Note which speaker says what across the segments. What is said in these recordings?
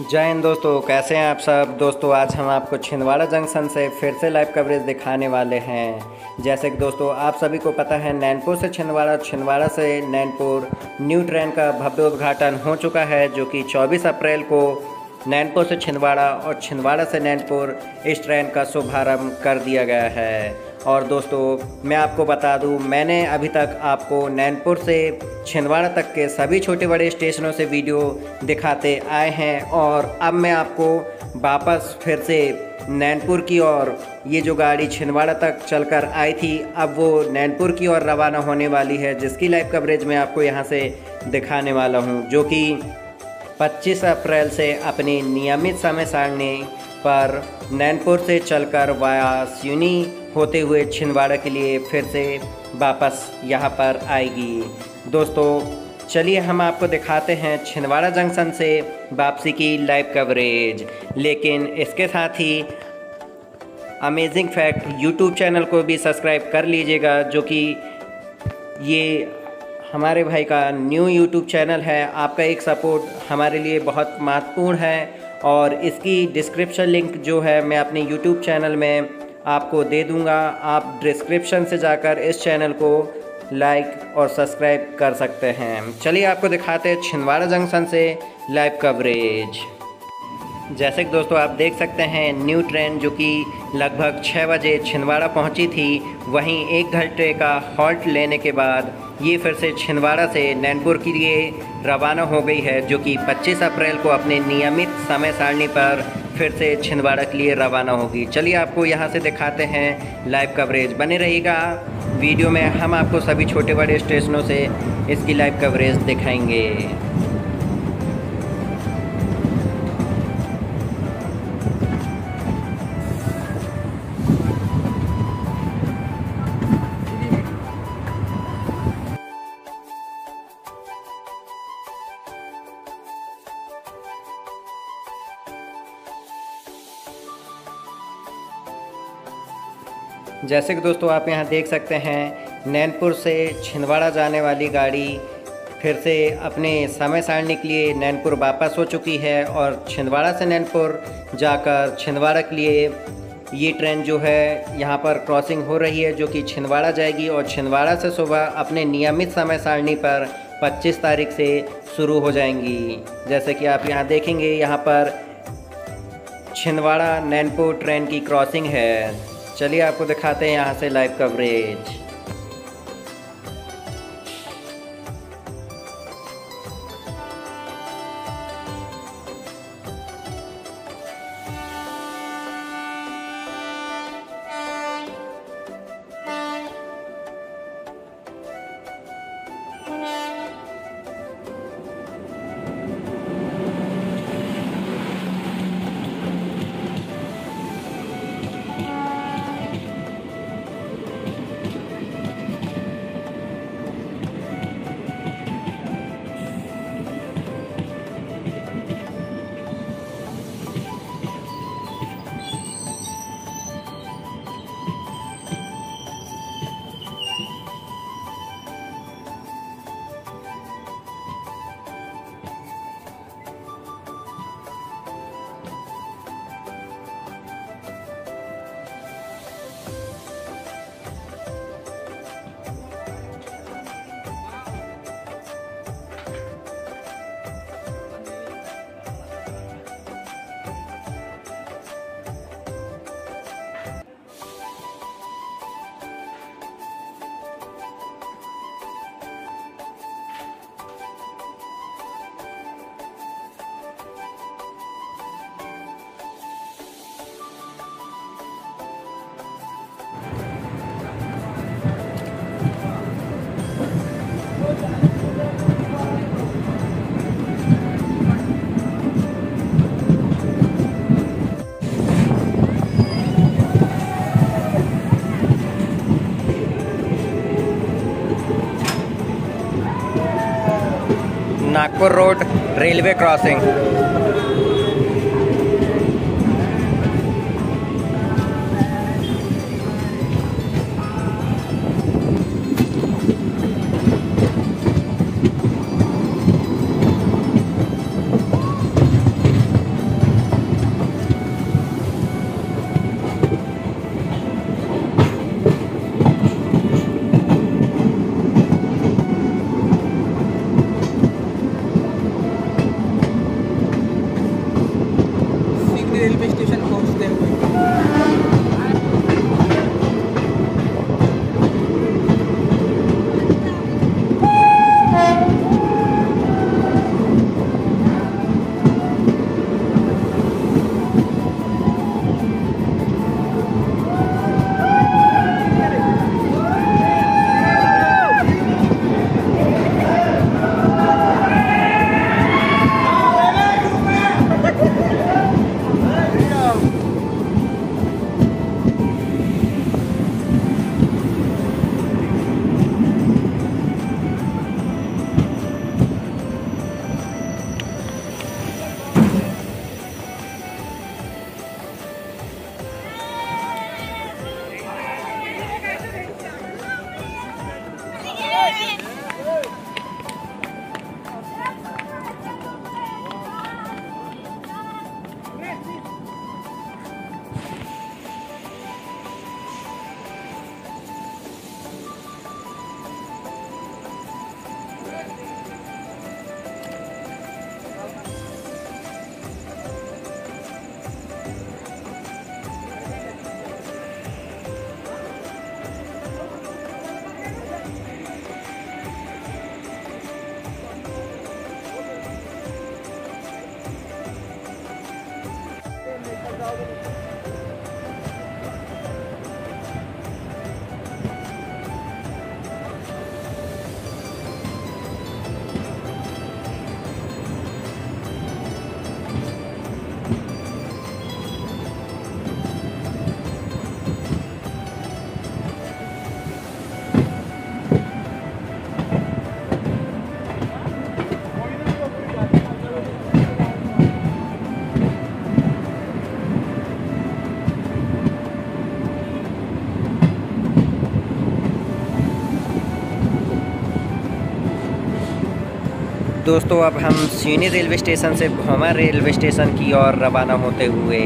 Speaker 1: जय हिंद दोस्तों, कैसे हैं आप सब? दोस्तों, आज हम आपको छिंदवाड़ा जंक्शन से फिर से लाइव कवरेज दिखाने वाले हैं। जैसे कि दोस्तों, आप सभी को पता है, नैनपुर से छिंदवाड़ा छिंदवाड़ा से नैनपुर न्यू ट्रेन का भव्य उद्घाटन हो चुका है, जो कि 24 अप्रैल को नैनपुर से छिंदवाड़ा और छिंदवाड़ा से नैनपुर इस ट्रेन का शुभारंभ कर दिया गया है। और दोस्तों, मैं आपको बता दूँ, मैंने अभी तक आपको नैनपुर से छिंदवाड़ा तक के सभी छोटे बड़े स्टेशनों से वीडियो दिखाते आए हैं और अब मैं आपको वापस फिर से नैनपुर की ओर, ये जो गाड़ी छिंदवाड़ा तक चलकर आई थी, अब वो नैनपुर की ओर रवाना होने वाली है, जिसकी लाइव कवरेज मैं आपको यहाँ से दिखाने वाला हूँ, जो कि 25 अप्रैल से अपनी नियमित समय सारणी पर नैनपुर से चलकर वाया स्यूनी होते हुए छिंदवाड़ा के लिए फिर से वापस यहाँ पर आएगी। दोस्तों, चलिए हम आपको दिखाते हैं छिंदवाड़ा जंक्शन से वापसी की लाइव कवरेज लेकिन इसके साथ ही अमेजिंग फैक्ट यूट्यूब चैनल को भी सब्सक्राइब कर लीजिएगा, जो कि ये हमारे भाई का न्यू यूट्यूब चैनल है। आपका एक सपोर्ट हमारे लिए बहुत महत्वपूर्ण है। और इसकी डिस्क्रिप्शन लिंक जो है, मैं अपने यूट्यूब चैनल में आपको दे दूँगा। आप डिस्क्रिप्शन से जाकर इस चैनल को लाइक और सब्सक्राइब कर सकते हैं। चलिए आपको दिखाते हैं छिंदवाड़ा जंक्शन से लाइव कवरेज जैसे कि दोस्तों आप देख सकते हैं न्यू ट्रेन जो कि लगभग छः बजे छिंदवाड़ा पहुँची थी, वहीं एक घंटे का हॉल्ट लेने के बाद ये फिर से छिंदवाड़ा से नैनपुर के लिए रवाना हो गई है, जो कि 25 अप्रैल को अपने नियमित समय सारणी पर फिर से छिंदवाड़ा के लिए रवाना होगी। चलिए आपको यहाँ से दिखाते हैं लाइव कवरेज बने रहेगा वीडियो में हम आपको सभी छोटे बड़े स्टेशनों से इसकी लाइव कवरेज दिखाएँगे। जैसे कि दोस्तों आप यहाँ देख सकते हैं, नैनपुर से छिंदवाड़ा जाने वाली गाड़ी फिर से अपने समय सारणी के लिए नैनपुर वापस हो चुकी है और छिंदवाड़ा से नैनपुर जाकर छिंदवाड़ा के लिए ये ट्रेन जो है यहाँ पर क्रॉसिंग हो रही है, जो कि छिंदवाड़ा जाएगी और छिंदवाड़ा से सुबह अपने नियमित समय सारणी पर 25 तारीख से शुरू हो जाएँगी। जैसे कि आप यहाँ देखेंगे, यहाँ पर छिंदवाड़ा नैनपुर ट्रेन की क्रॉसिंग है। चलिए आपको दिखाते हैं यहाँ से live coverage Nagpur road railway crossing. दोस्तों, अब हम सीनी रेलवे स्टेशन से भोमा रेलवे स्टेशन की ओर रवाना होते हुए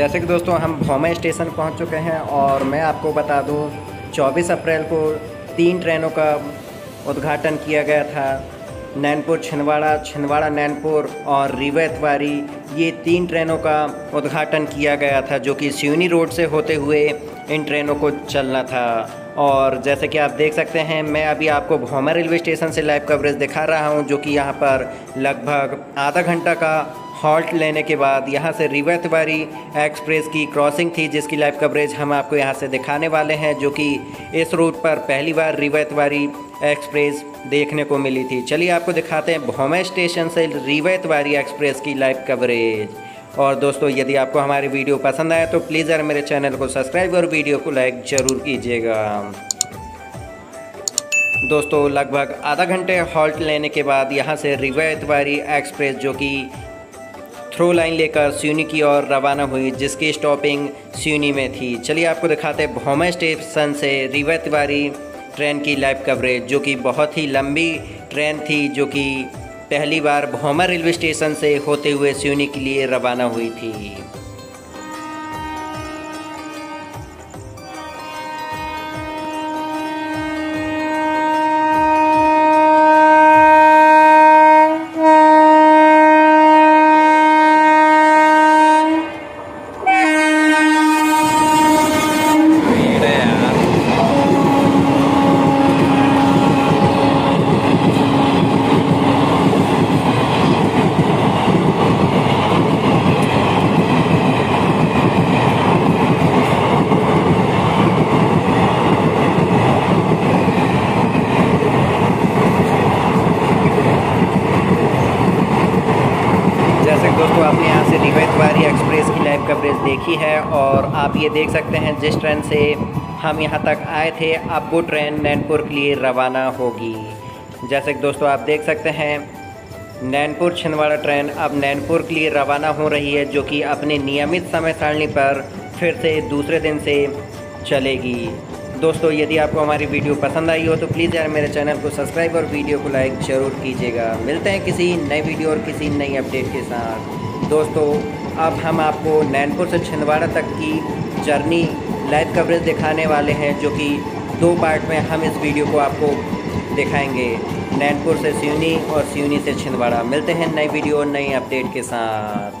Speaker 1: जैसे कि दोस्तों, हम भौमा स्टेशन पहुँच चुके हैं और मैं आपको बता दूँ 24 अप्रैल को तीन ट्रेनों का उद्घाटन किया गया था। नैनपुर, छिंदवाड़ा छिंदवाड़ा, नैनपुर और रीवा इतवारी ये तीन ट्रेनों का उद्घाटन किया गया था, जो कि सिवनी रोड से होते हुए इन ट्रेनों को चलना था। और जैसे कि आप देख सकते हैं, मैं अभी आपको भौमा रेलवे स्टेशन से लाइव कवरेज दिखा रहा हूँ, जो कि यहाँ पर लगभग आधा घंटा का हॉल्ट लेने के बाद यहाँ से रीवा तिवारी एक्सप्रेस की क्रॉसिंग थी, जिसकी लाइव कवरेज हम आपको यहाँ से दिखाने वाले हैं, जो कि इस रूट पर पहली बार रीवा तिवारी एक्सप्रेस देखने को मिली थी। चलिए आपको दिखाते हैं भोमे स्टेशन से रीवा तिवारी एक्सप्रेस की लाइव कवरेज और दोस्तों, यदि आपको हमारी वीडियो पसंद आए तो प्लीज़ यार मेरे चैनल को सब्सक्राइब और वीडियो को लाइक ज़रूर कीजिएगा। दोस्तों, लगभग आधा घंटे हॉल्ट लेने के बाद यहाँ से रिवा एतवारी एक्सप्रेस जो कि थ्रो लाइन लेकर स्यूनी की ओर रवाना हुई, जिसकी स्टॉपिंग स्यूनी में थी। चलिए आपको दिखाते हैं भोमा स्टेशन से रिवा तिवारी ट्रेन की लाइव कवरेज जो कि बहुत ही लंबी ट्रेन थी, जो कि पहली बार भोमा रेलवे स्टेशन से होते हुए स्यूनी के लिए रवाना हुई थी। दोस्तों आपने यहाँ से रिवायत वारी एक्सप्रेस की लाइव कवरेज देखी है और आप ये देख सकते हैं जिस ट्रेन से हम यहाँ तक आए थे, अब वो ट्रेन नैनपुर के लिए रवाना होगी। जैसे कि दोस्तों आप देख सकते हैं, नैनपुर छिंदवाड़ा ट्रेन अब नैनपुर के लिए रवाना हो रही है, जो कि अपने नियमित समय सारणी पर फिर से दूसरे दिन से चलेगी। दोस्तों, यदि आपको हमारी वीडियो पसंद आई हो तो प्लीज़ यार मेरे चैनल को सब्सक्राइब और वीडियो को लाइक ज़रूर कीजिएगा। मिलते हैं किसी नई वीडियो और किसी नई अपडेट के साथ। दोस्तों, अब हम आपको नैनपुर से छिंदवाड़ा तक की जर्नी लाइव कवरेज दिखाने वाले हैं, जो कि दो पार्ट में हम इस वीडियो को आपको दिखाएँगे। नैनपुर से सिवनी और सिवनी से छिंदवाड़ा। मिलते हैं नई वीडियो और नई अपडेट के साथ।